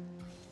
Mm-hmm.